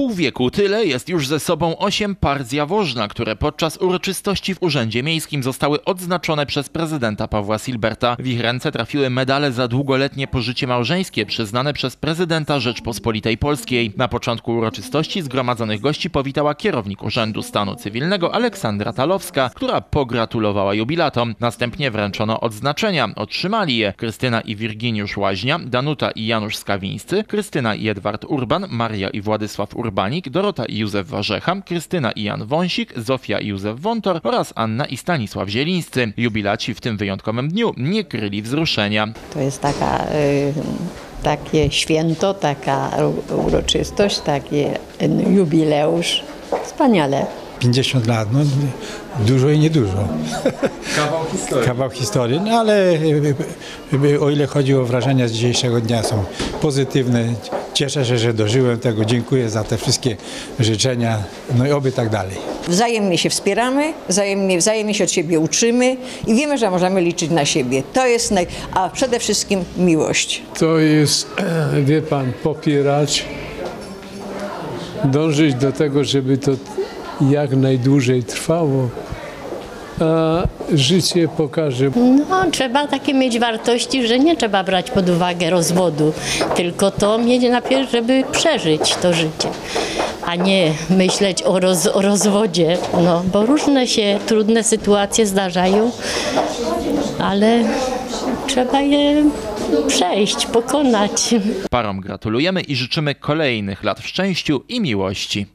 pół wieku tyle jest już ze sobą osiem par z Jaworzna, które podczas uroczystości w Urzędzie Miejskim zostały odznaczone przez prezydenta Pawła Silberta. W ich ręce trafiły medale za długoletnie pożycie małżeńskie przyznane przez prezydenta Rzeczpospolitej Polskiej. Na początku uroczystości zgromadzonych gości powitała kierownik Urzędu Stanu Cywilnego Aleksandra Talowska, która pogratulowała jubilatom. Następnie wręczono odznaczenia. Otrzymali je Krystyna i Wirginiusz Łaźnia, Danuta i Janusz Skawińscy, Krystyna i Edward Urban, Maria i Władysław Urbanik, Dorota i Józef Warzecha, Krystyna i Jan Wąsik, Zofia i Józef Wątor oraz Anna i Stanisław Zielińscy. Jubilaci w tym wyjątkowym dniu nie kryli wzruszenia. To jest taka, y, takie święto, taka uroczystość, taki jubileusz. Wspaniale. 50 lat, no dużo i niedużo. Kawał historii. Kawał historii, no ale y, y, o ile chodzi o wrażenia z dzisiejszego dnia są pozytywne. Cieszę się, że dożyłem tego. Dziękuję za te wszystkie życzenia. No i oby tak dalej. Wzajemnie się wspieramy, wzajemnie, wzajemnie się od siebie uczymy i wiemy, że możemy liczyć na siebie. To jest, naj... a przede wszystkim miłość. To jest, wie pan, popierać, dążyć do tego, żeby to jak najdłużej trwało, a życie pokaże. No, trzeba takie mieć wartości, że nie trzeba brać pod uwagę rozwodu, tylko to mieć najpierw, żeby przeżyć to życie, a nie myśleć o, roz, o rozwodzie, no, bo różne się trudne sytuacje zdarzają, ale trzeba je przejść, pokonać. Parom gratulujemy i życzymy kolejnych lat w szczęściu i miłości.